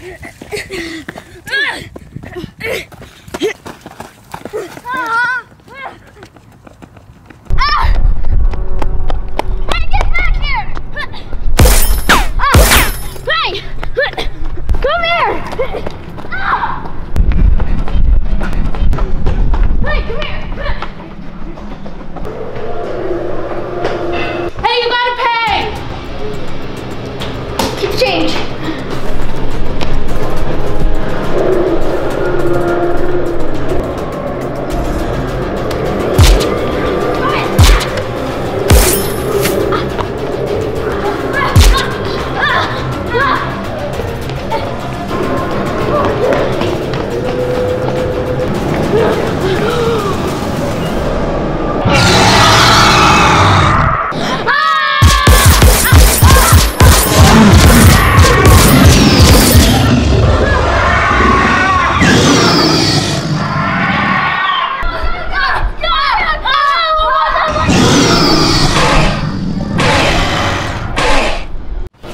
Hey, get back here! Hey! Come here! Hey, come here! Hey, you gotta pay! Keep change.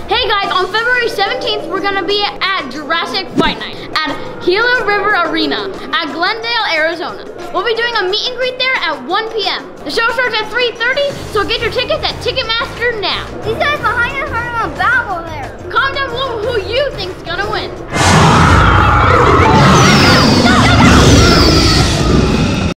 Hey guys, on February 17th, we're gonna be at Jurassic Fight Night at Gila River Arena at Glendale, Arizona. We'll be doing a meet and greet there at 1 p.m. The show starts at 3.30, so get your tickets at Ticketmaster now.